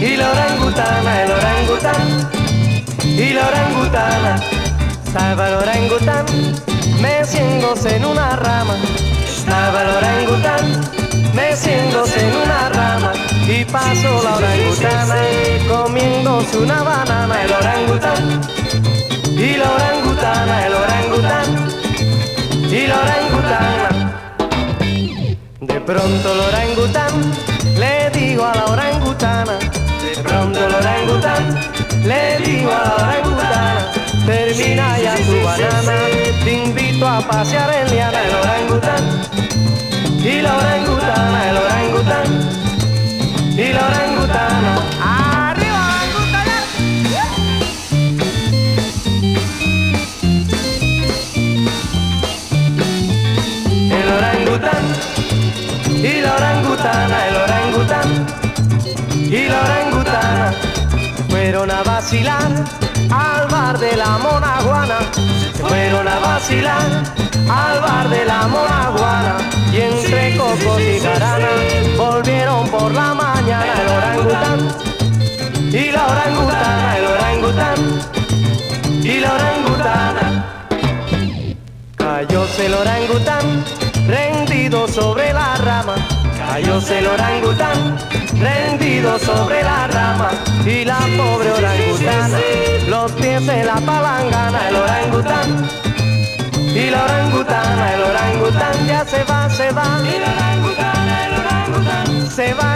y la orangutana, el orangután, y la orangutana. Estaba el orangután, meciéndose en una rama. Estaba el orangután, meciéndose en una rama. Y pasó la orangutana comiéndose una banana, el orangután, y la orangutana, el orangután, y la orangutana. De pronto el orangután le digo a la orangutana, de pronto el orangután le digo a la orangutana, termina ya tu banana, te invito a pasear en liana el orangután. Y la orangutana, el orangután. Y la orangutana. El orangután. Y la orangutana, el orangután fueron a vacilar al bar de la monaguana. Fueron a vacilar al bar de la monaguana y entre cocos y jarana volvieron por la mañana el orangután y la orangutana, el orangután y la orangutana. Cayóse el orangután, rendido sobre la rama. Cayóse el orangután, rendido sobre la rama. Y la pobre orangutana, los pies en la palangana. El orangután, y la orangutana, el orangután ya se va, se va. Y la orangutana, el orangután, se va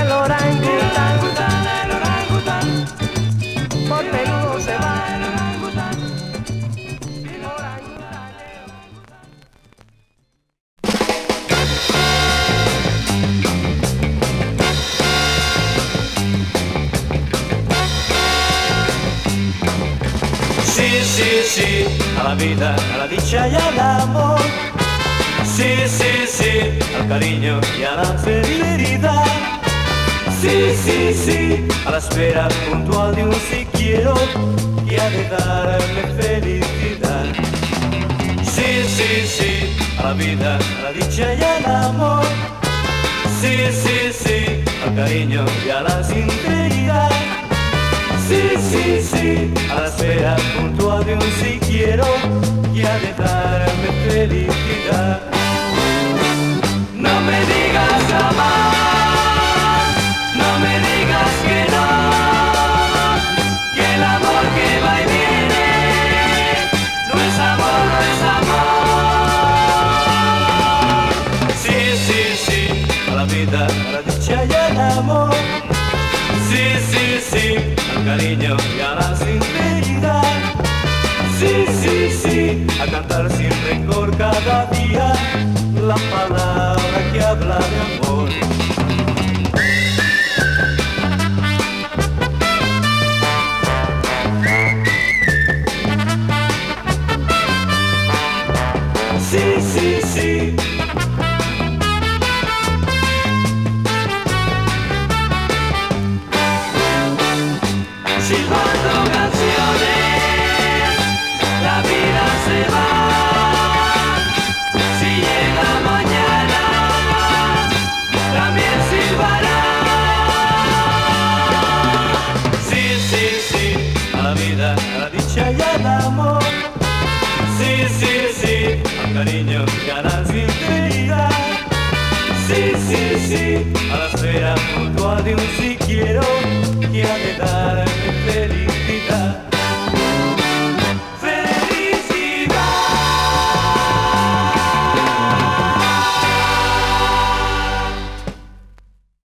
sí, a la vida, a la dicha y al amor. Sí, sí, sí, al cariño y a la fidelidad. Sí, sí, sí, a la espera puntual de un sí quiero y a de darme felicidad. Sí, sí, sí, a la vida, a la dicha y al amor. Sí, sí, sí, al cariño y a la sinceridad. Sí, a la espera puntual de un sí quiero y a de darme felicidad. No me digas jamás, no me digas que no, que el amor que va y viene no es amor, no es amor. Sí, sí, sí, a la vida, a la dicha y al amor. Sí, sí, sí, cariño y a la sinceridad. Sí, sí, sí, a cantar sin rencor cada día la palabra que habla de amor. Cariño y a la sinceridad. Sí, sí, sí, a la espera puntual de un sí quiero